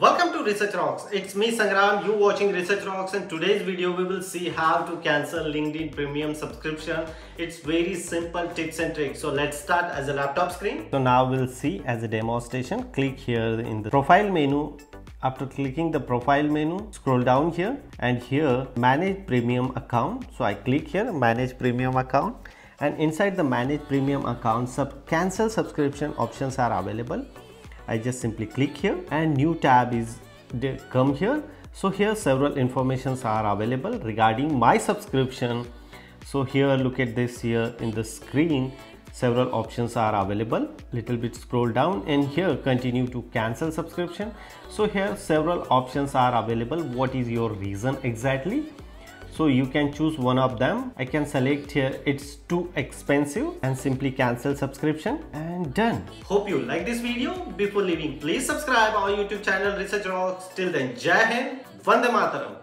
Welcome to Research Rocks. It's me Sangram, you watching Research Rocks and today's video we will see how to cancel LinkedIn premium subscription. It's very simple tips and tricks. So let's start as a laptop screen. So now we'll see as a demonstration. Click here in the profile menu. After clicking the profile menu, scroll down here and here manage premium account. So I click here manage premium account and inside the manage premium account sub cancel subscription options are available I just simply click here and new tab is come here. So here several informations are available regarding my subscription. So here look at this here in the screen. Several options are available. Little bit scroll down and here continue to cancel subscription. So here several options are available. What is your reason exactly? So you can choose one of them. I can select here it's too expensive and simply cancel subscription. And done hope you like this video before leaving please subscribe our youtube channel research rocks till then jai hind vande mataram